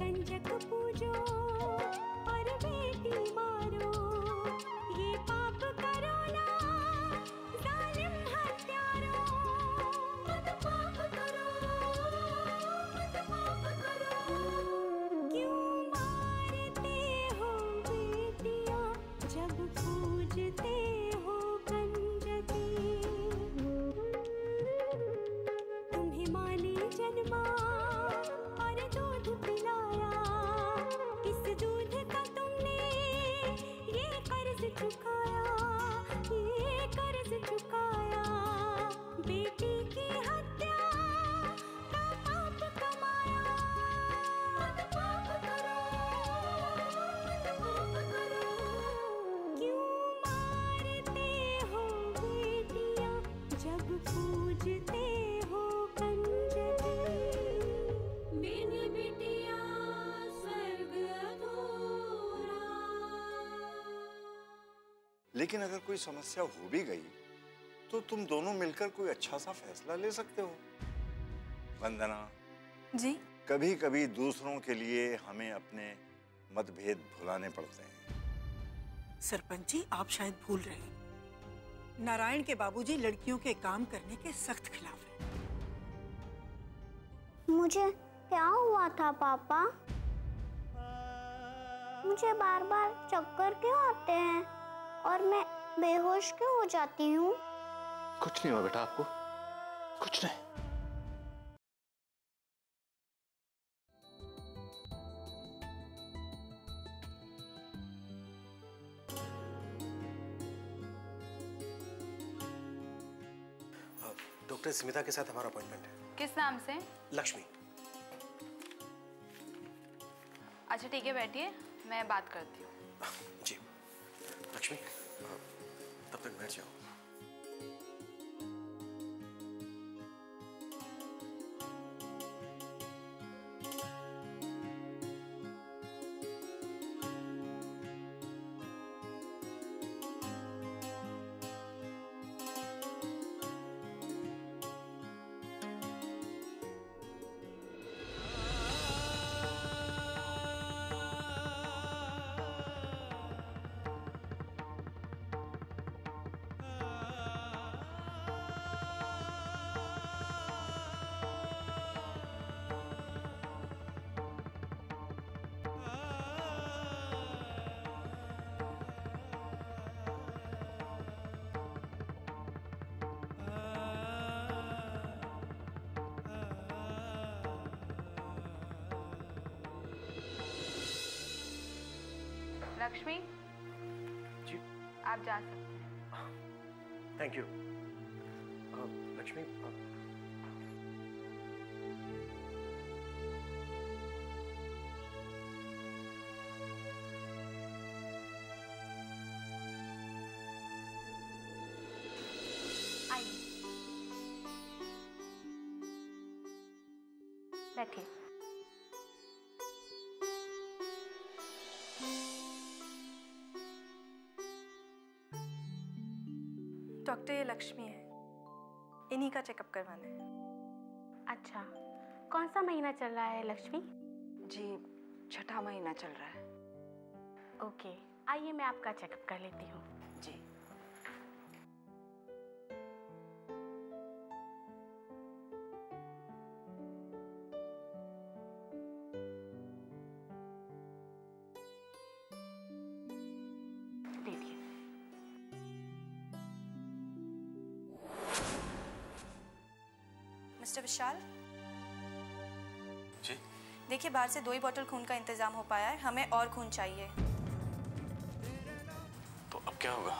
कंजक पूजो और बेटी मारो। ये पाप करो ना हत्यारो। मत पाप करो मत पाप करो। क्यों मारते हो बेटियाँ जब पूजते लेकिन अगर कोई समस्या हो भी गई तो तुम दोनों मिलकर कोई अच्छा सा फैसला ले सकते हो। वंदना। जी। कभी कभी दूसरों के लिए हमें अपने मतभेद भुलाने पड़ते हैं। सरपंच जी आप शायद भूल रहे हैं। नारायण के बाबूजी लड़कियों के काम करने के सख्त खिलाफ हैं। मुझे क्या हुआ था पापा? मुझे बार बार चक्कर क्यों आते हैं? और मैं बेहोश क्यों हो जाती हूँ? कुछ नहीं हुआ बेटा आपको। कुछ नहीं। डॉक्टर स्मिता के साथ हमारा अपॉइंटमेंट है। किस नाम से? लक्ष्मी। अच्छा ठीक है बैठिए मैं बात करती हूँ। जी। लक्ष्मी अ, तब तक बैठ जाओ लक्ष्मी जी। आप जा सकते हैं। थैंक यू लक्ष्मी बैठिए। डॉक्टर ये लक्ष्मी है। इन्हीं का चेकअप करवाना है। अच्छा कौन सा महीना चल रहा है लक्ष्मी? जी छठा महीना चल रहा है। ओके आइए मैं आपका चेकअप कर लेती हूँ। बाहर से दो ही बोतल खून का इंतज़ाम हो पाया है। हमें और खून चाहिए। तो अब क्या होगा?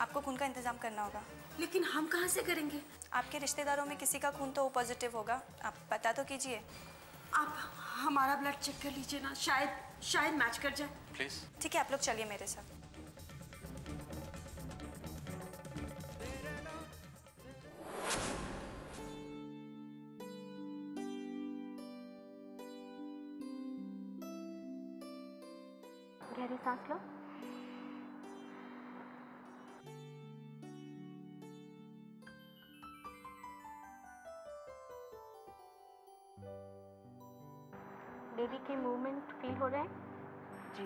आपको खून का इंतज़ाम करना होगा। लेकिन हम कहाँ से करेंगे? आपके रिश्तेदारों में किसी का खून तो पॉजिटिव होगा। आप पता तो कीजिए। आप हमारा ब्लड चेक कर लीजिए ना। शायद शायद मैच कर जाए। प्लीज़ ठीक है आप लोग चलिए मेरे साथ। जी।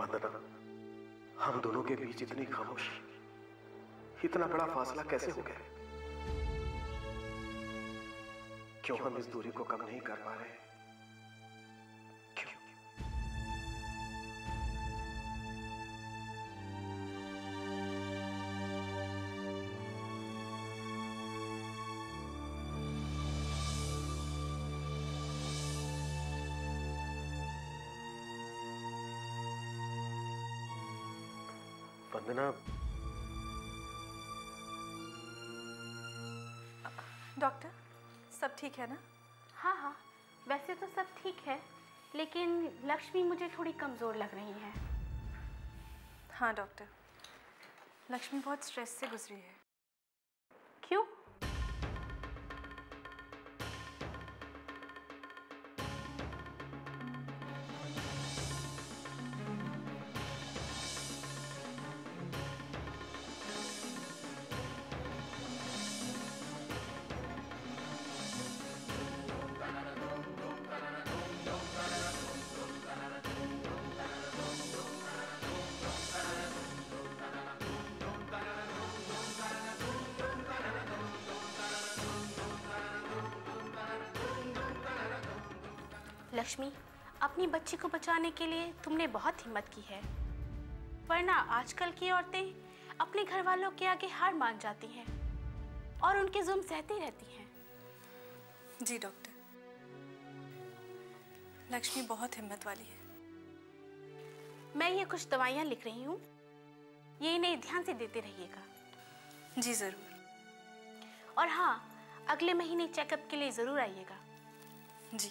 वंदना, हम दोनों के बीच इतनी खामोश, इतना बड़ा फासला कैसे हो गया? क्यों हम इस दूरी को कम नहीं कर पा रहे? क्यों डॉक्टर सब ठीक है ना? हाँ हाँ वैसे तो सब ठीक है लेकिन लक्ष्मी मुझे थोड़ी कमज़ोर लग रही है। हाँ डॉक्टर लक्ष्मी बहुत स्ट्रेस से गुजरी है। लक्ष्मी अपनी बच्ची को बचाने के लिए तुमने बहुत हिम्मत की है। वरना आजकल की औरतें अपने घर वालों के आगे हार मान जाती हैं और उनके जुल्म सहती रहती हैं। जी डॉक्टर। लक्ष्मी बहुत हिम्मत वाली है। मैं ये कुछ दवाइयाँ लिख रही हूँ। ये इन्हें ध्यान से देते रहिएगा। जी ज़रूर। और हाँ अगले महीने चेकअप के लिए ज़रूर आइएगा। जी।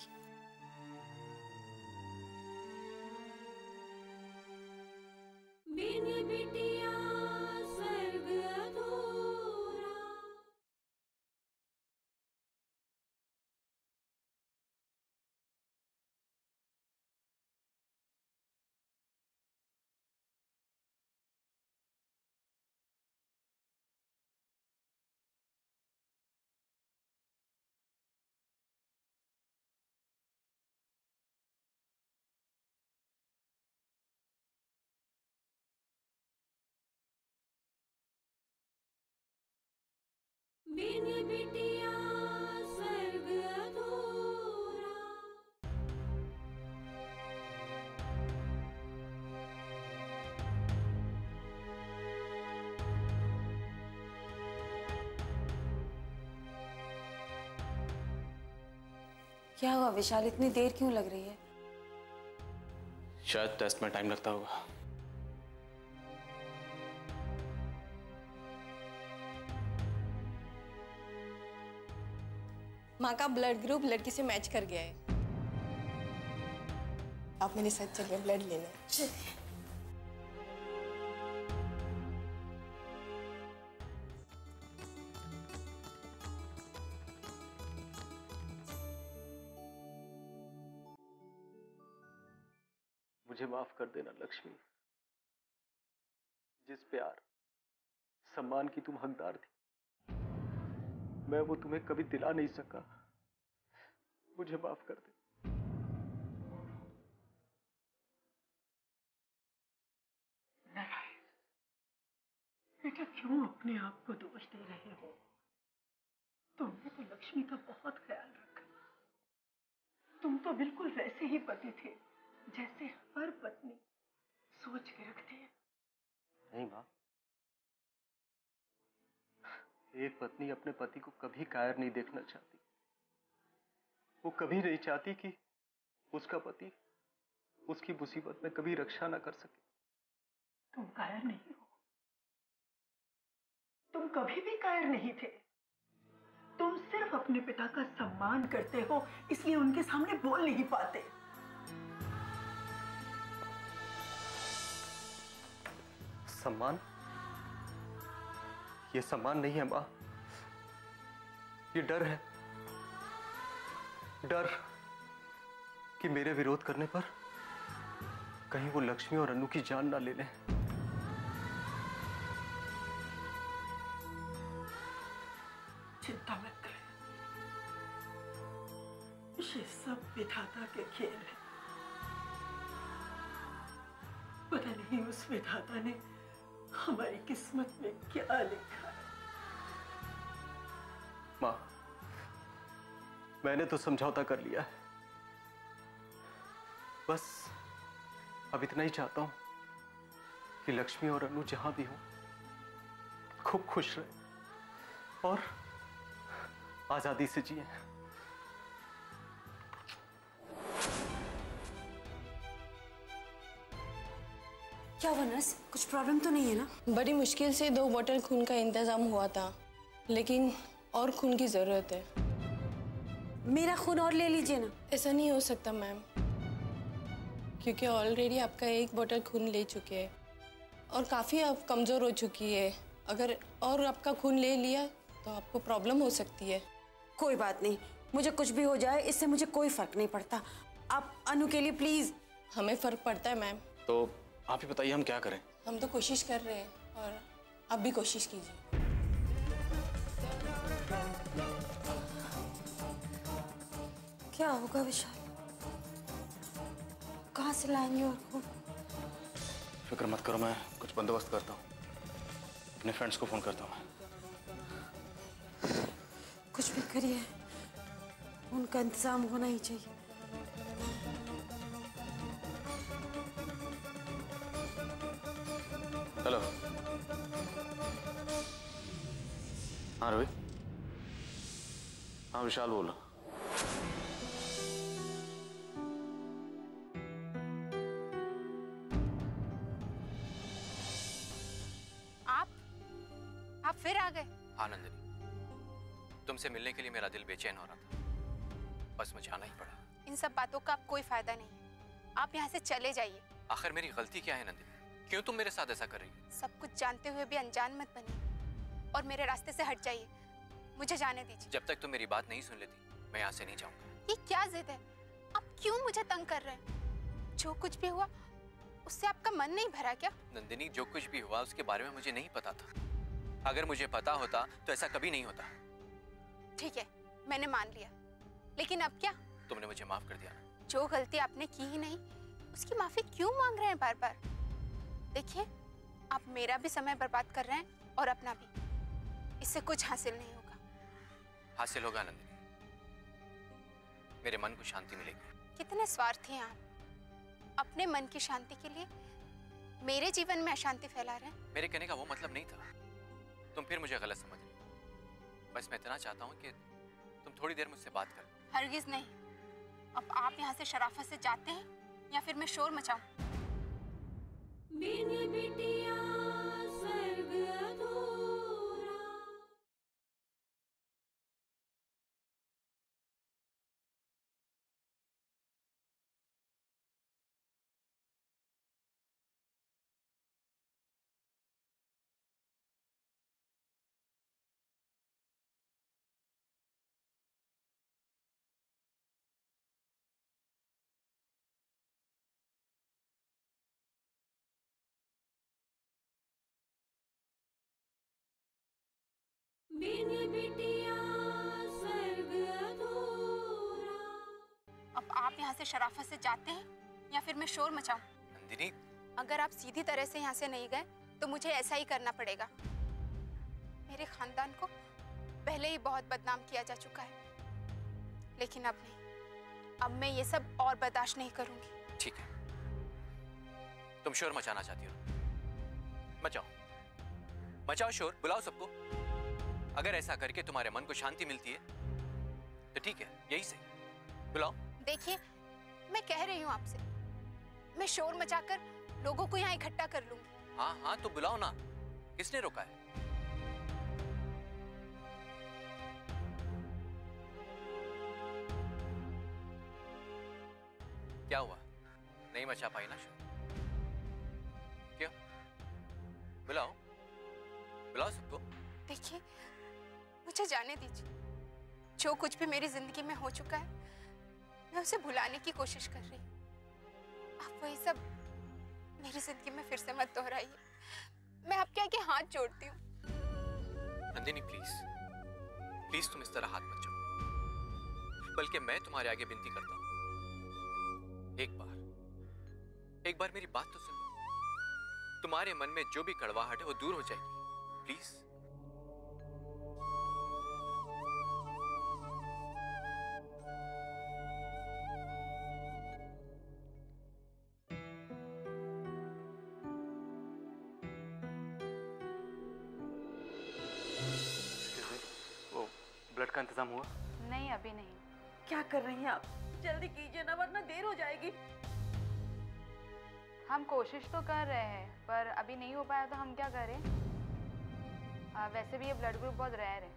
क्या हुआ विशाल? इतनी देर क्यों लग रही है? शायद टेस्ट में टाइम लगता होगा। माँ का ब्लड ग्रुप लड़की से मैच कर गया है। आप मेरे साथ चलिए ब्लड लेना। मुझे माफ़ कर देना लक्ष्मी। जिस प्यार सम्मान की तुम हकदार थी। मैं वो तुम्हें कभी दिला नहीं सका। मुझे माफ़ कर दे। बेटा क्यों अपने आप को दोष दे रहे हो? तुमने तो लक्ष्मी का बहुत ख्याल रखा। तुम तो बिल्कुल वैसे ही पति थे जैसे हर पत्नी सोच के रखती है। नहीं माँ एक पत्नी अपने पति को कभी कायर नहीं देखना चाहती। वो कभी नहीं चाहती कि उसका पति उसकी मुसीबत में कभी रक्षा ना कर सके। तुम कायर नहीं हो। तुम कभी भी कायर नहीं थे। तुम सिर्फ़ अपने पिता का सम्मान करते हो इसलिए उनके सामने बोल नहीं पाते। सम्मान? ये सम्मान नहीं है, माँ। ये डर है। डर कि मेरे विरोध करने पर कहीं वो लक्ष्मी और अनु की जान ना ले लें। चिंता मत ये सब विधाता के खेल है। पता नहीं उस विधाता ने हमारी किस्मत में क्या लिखा है? माँ, मैंने तो समझौता कर लिया है। बस, अब इतना ही चाहता हूँ कि लक्ष्मी और अनु जहाँ भी हो, खूब खुश रहे और आज़ादी से जिए। क्या हुआ नर्स कुछ प्रॉब्लम तो नहीं है ना? बड़ी मुश्किल से दो बोतल खून का इंतज़ाम हुआ था लेकिन और खून की ज़रूरत है। मेरा खून और ले लीजिए ना। ऐसा नहीं हो सकता मैम क्योंकि ऑलरेडी आपका एक बोतल खून ले चुके हैं और काफ़ी आप कमज़ोर हो चुकी है। अगर और आपका खून ले लिया तो आपको प्रॉब्लम हो सकती है। कोई बात नहीं मुझे कुछ भी हो जाए इससे मुझे कोई फ़र्क नहीं पड़ता। आप अनु के लिए प्लीज़ हमें फ़र्क पड़ता है मैम तो आप ही बताइए हम क्या करें? हम तो कोशिश कर रहे हैं और आप भी कोशिश कीजिए। क्या होगा विशाल? कहाँ से लाएँगे और खून फ़िक्र मत करो मैं कुछ बंदोबस्त करता हूँ। अपने फ्रेंड्स को फ़ोन करता हूँ मैं। कुछ भी करिए उनका इंतज़ाम होना ही चाहिए। हेलो हाँ रवि हाँ विशाल बोल रहा हूँ। आप? आप फिर आ गए? हाँ नंदिनी। तुमसे मिलने के लिए मेरा दिल बेचैन हो रहा था। बस मुझे आना ही पड़ा। इन सब बातों का अब कोई फ़ायदा नहीं। है आप यहाँ से चले जाइए। आखिर मेरी गलती क्या है नंदिनी? क्यों तुम मेरे साथ ऐसा कर रही हो? सब कुछ जानते हुए भी अनजान मत बनिए और मेरे रास्ते से हट जाइए। मुझे जाने दीजिए। जब तक तुम मेरी बात नहीं सुन लेती मैं यहाँ से नहीं जाऊँगा। ये क्या जिद है? आप क्यों मुझे तंग कर रहे हैं? जो कुछ भी हुआ उससे आपका मन नहीं भरा क्या? नंदिनी जो कुछ भी हुआ उसके बारे में मुझे नहीं पता था। अगर मुझे पता होता तो ऐसा कभी नहीं होता। ठीक है मैंने मान लिया। लेकिन अब क्या? तुमने मुझे माफ़ कर दिया जो गलती आपने की ही नहीं उसकी माफ़ी क्यों मांग रहे हैं बार बार देखिए आप मेरा भी समय बर्बाद कर रहे हैं और अपना भी। इससे कुछ हासिल नहीं होगा। हासिल होगा नंदिनी मेरे मन को शांति मिलेगी। कितने स्वार्थी हैं आप। अपने मन की शांति के लिए मेरे जीवन में अशांति फैला रहे हैं। मेरे कहने का वो मतलब नहीं था। तुम फिर मुझे गलत समझ रही। बस मैं इतना चाहता हूँ कि तुम थोड़ी देर मुझसे बात करो हरगिज नहीं। अब आप यहाँ से शराफत से जाते हैं या फिर मैं शोर मचाऊं? बिन बिटिया अब आप यहाँ से शराफत से जाते हैं या फिर मैं शोर मचाऊं? नंदिनी। अगर आप सीधी तरह से यहाँ से नहीं गए तो मुझे ऐसा ही करना पड़ेगा। मेरे खानदान को पहले ही बहुत बदनाम किया जा चुका है। लेकिन अब नहीं। अब मैं ये सब और बर्दाश्त नहीं करूँगी। ठीक है। तुम शोर मचाना चाहती हो। मचाओ। मचाओ शोर बुलाओ सबको। अगर ऐसा करके तुम्हारे मन को शांति मिलती है तो ठीक है यही सही। बुलाओ। देखिए मैं कह रही हूँ आपसे मैं शोर मचाकर लोगों को यहाँ इकट्ठा कर लूँगी हाँ हाँ तो बुलाओ ना। किसने रोका है? क्या हुआ? नहीं मचा पाई ना शोर? क्यों? बुलाओ। बुलाओ सबको। देखिए मुझे जाने दीजिए। जो कुछ भी मेरी ज़िंदगी में हो चुका है, मैं उसे भुलाने की कोशिश कर रही हूँ। आप वही सब मेरी ज़िंदगी में फिर से मत दोहराइए। मैं आपके आगे हाथ जोड़ती हूँ। नंदिनी प्लीज़ प्लीज़ तुम इस तरह हाथ मत जाओ बल्कि मैं तुम्हारे आगे विनती करता हूँ। एक बार एक बार मेरी बात तो सुन। तुम्हारे मन में जो भी कड़वाहट है, वो दूर हो जाएगी। प्लीज़ इंतज़ाम हुआ? नहीं अभी नहीं। क्या कर रही हैं आप? जल्दी कीजिए ना वरना देर हो जाएगी। हम कोशिश तो कर रहे हैं पर अभी नहीं हो पाया तो हम क्या करें? आ, वैसे भी ये ब्लड ग्रुप बहुत रेयर है।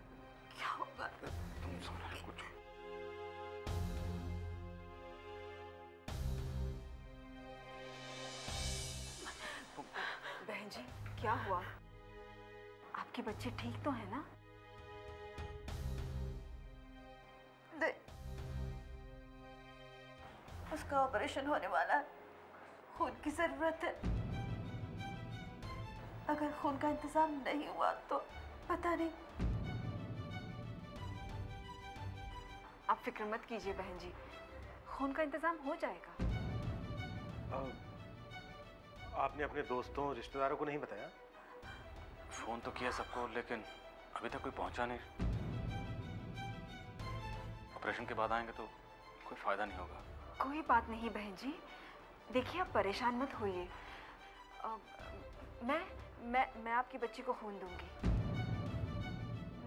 क्या होगा? तुम कुछ। बहन जी क्या हुआ? आपके बच्चे ठीक तो है ना? उसका ऑपरेशन होने वाला है खून की ज़रूरत है। अगर खून का इंतज़ाम नहीं हुआ तो पता नहीं। आप फ़िक्र मत कीजिए बहन जी खून का इंतज़ाम हो जाएगा। आपने अपने दोस्तों रिश्तेदारों को नहीं बताया? फ़ोन तो किया सबको लेकिन अभी तक कोई पहुँचा नहीं। ऑपरेशन के बाद आएँगे तो कोई फ़ायदा नहीं होगा। कोई बात नहीं बहन जी। देखिए आप परेशान मत होइए। मैं मैं मैं आपकी बच्ची को खून दूँगी।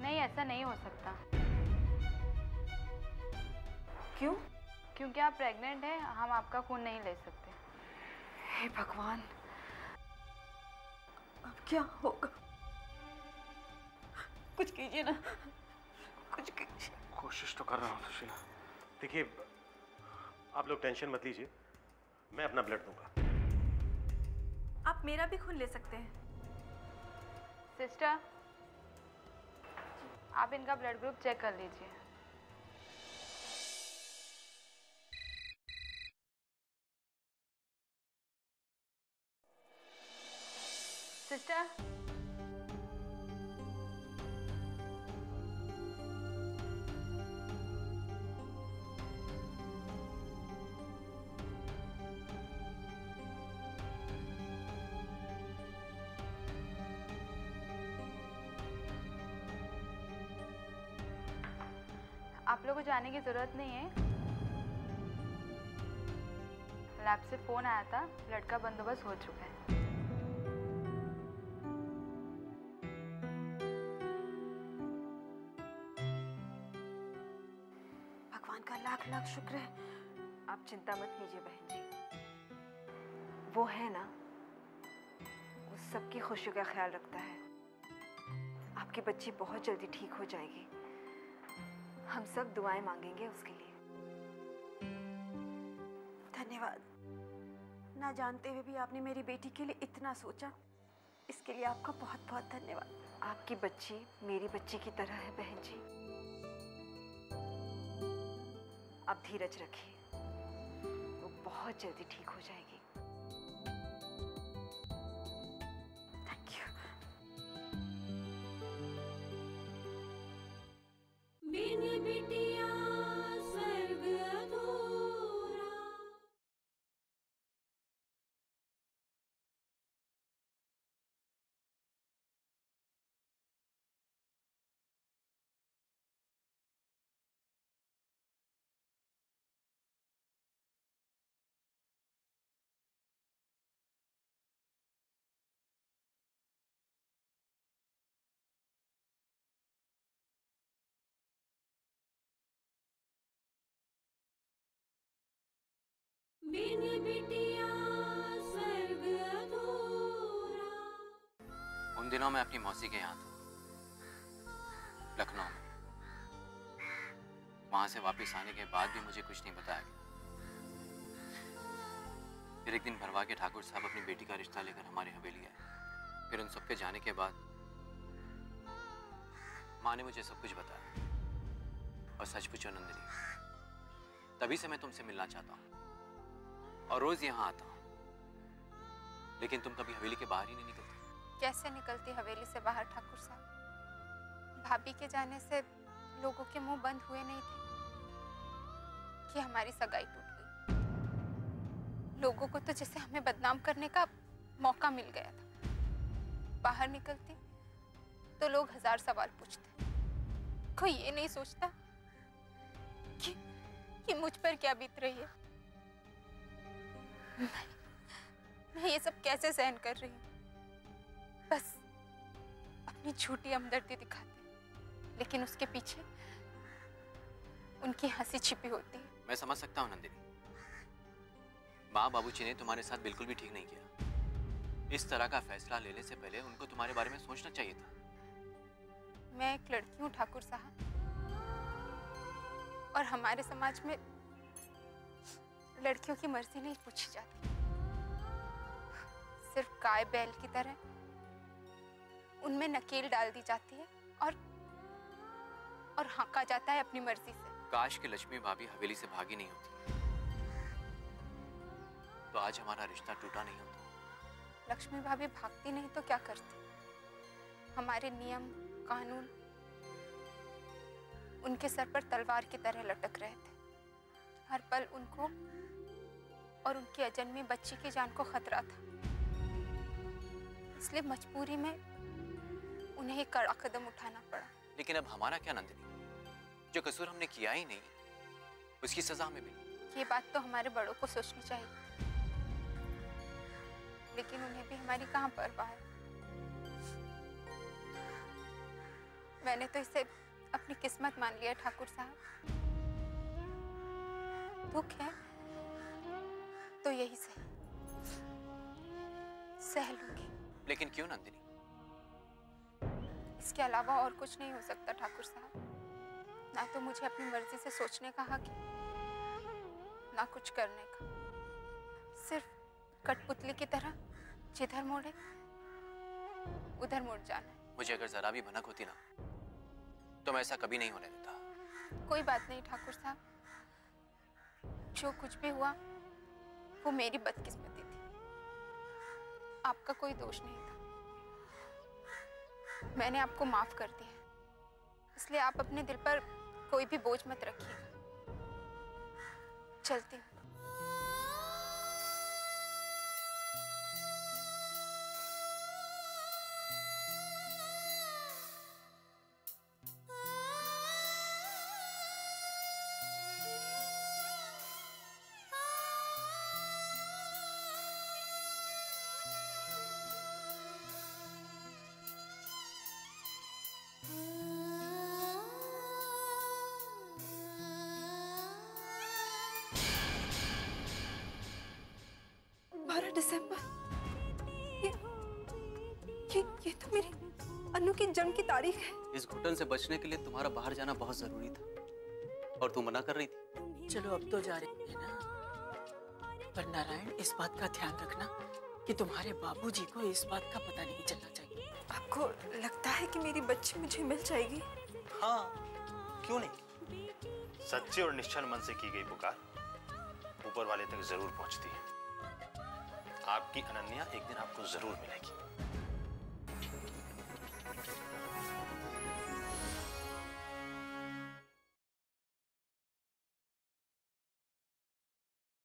नहीं ऐसा नहीं हो सकता। क्यों? क्योंकि आप प्रेग्नेंट हैं हम आपका खून नहीं ले सकते। हे भगवान अब क्या होगा? कुछ कीजिए ना। कुछ कीजिए। कोशिश तो कर रहा हूँ सुशीला। देखिए आप लोग टेंशन मत लीजिए। मैं अपना ब्लड दूँगा। आप मेरा भी खून ले सकते हैं। सिस्टर आप इनका ब्लड ग्रुप चेक कर लीजिए। सिस्टर आप लोगों को जाने की ज़रूरत नहीं है। लैब से फ़ोन आया था, लड़का बंदोबस्त हो चुका है। भगवान का लाख लाख शुक्र है। आप चिंता मत कीजिए बहन जी। वो है ना, वो सबकी खुशियों का ख्याल रखता है। आपकी बच्ची बहुत जल्दी ठीक हो जाएगी। हम सब दुआएँ मांगेंगे उसके लिए। धन्यवाद। ना जानते हुए भी आपने मेरी बेटी के लिए इतना सोचा। इसके लिए आपका बहुत बहुत धन्यवाद। आपकी बच्ची मेरी बच्ची की तरह है, बहन जी। अब धीरज रखिए। वो बहुत जल्दी ठीक हो जाएगी। बिटिया उन दिनों मैं अपनी मौसी के यहाँ था, लखनऊ में। वहाँ से वापस आने के बाद भी मुझे कुछ नहीं बताया गया। फिर एक दिन भरवा के ठाकुर साहब अपनी बेटी का रिश्ता लेकर हमारी हवेली आए। फिर उन सबके जाने के बाद माँ ने मुझे सब कुछ बताया और सच पूछो नंदिनी तभी से मैं तुमसे मिलना चाहता हूँ। और रोज यहाँ आता हूँ। लेकिन तुम कभी हवेली के बाहर ही नहीं निकलते। कैसे निकलती हवेली से बाहर ठाकुर साहब? भाभी के जाने से लोगों के मुँह बंद हुए नहीं थे कि हमारी सगाई टूट गई। लोगों को तो जैसे हमें बदनाम करने का मौका मिल गया था। बाहर निकलती तो लोग हज़ार सवाल पूछते। कोई ये नहीं सोचता कि, कि मुझ पर क्या बीत रही है? मैं, मैं ये सब कैसे सहन कर रही हूँ? बस अपनी झूठी हमदर्दी दिखाते लेकिन उसके पीछे उनकी हँसी छिपी होती है। मैं समझ सकता हूँ नंदिनी। माँ बाबूजी ने तुम्हारे साथ बिल्कुल भी ठीक नहीं किया। इस तरह का फैसला लेने से पहले उनको तुम्हारे बारे में सोचना चाहिए था। मैं एक लड़की हूँ ठाकुर साहब। और हमारे समाज में लड़कियों की मर्ज़ी नहीं पूछी जाती। सिर्फ़ गाय बैल की तरह उनमें नकेल डाल दी जाती है और और हाँका जाता है अपनी मर्ज़ी से। काश की लक्ष्मी भाभी हवेली से भागी नहीं होती। तो आज हमारा रिश्ता टूटा नहीं होता। लक्ष्मी भाभी भागती नहीं तो क्या करती? हमारे नियम कानून उनके सर पर तलवार की तरह लटक रहे थे। हर पल उनको और उनकी अजन्मी बच्ची की जान को खतरा था। इसलिए मजबूरी में उन्हें एक कड़ा कदम उठाना पड़ा। लेकिन अब हमारा क्या नंदिनी? जो कसूर हमने किया ही नहीं उसकी सजा हमें मिली। ये बात तो हमारे बड़ों को सोचनी चाहिए। लेकिन उन्हें भी हमारी कहाँ परवाह है? मैंने तो इसे अपनी किस्मत मान लिया ठाकुर साहब। दुख है तो यही सही सह लूँगी। लेकिन क्यों नंदिनी? इसके अलावा और कुछ नहीं हो सकता ठाकुर साहब। ना तो मुझे अपनी मर्ज़ी से सोचने का हक है ना कुछ करने का। सिर्फ़ कठपुतली की तरह जिधर मोड़े उधर मुड़ जाना। है मुझे अगर जरा भी भनक होती ना तो मैं ऐसा कभी नहीं होने देता। कोई बात नहीं ठाकुर साहब। जो कुछ भी हुआ वो मेरी बदकिस्मती थी। आपका कोई दोष नहीं था। मैंने आपको माफ़ कर दिया। इसलिए आप अपने दिल पर कोई भी बोझ मत रखिए चलती हूँ। बारह दिसंबर। ये ये ये तो मेरी अनु की जन्म की तारीख है। इस घुटन से बचने के लिए तुम्हारा बाहर जाना बहुत ज़रूरी था। और तू मना कर रही थी? चलो अब तो जा रही है ना। पर नारायण इस बात का ध्यान रखना कि तुम्हारे बाबूजी को इस बात का पता नहीं चलना चाहिए। आपको लगता है कि मेरी बच्ची मुझे मिल जाएगी? हाँ क्यों नहीं? सच्चे और निश्चल मन से की गई पुकार ऊपर वाले तक ज़रूर पहुँचती है। आपकी अनन्या एक दिन आपको ज़रूर मिलेगी।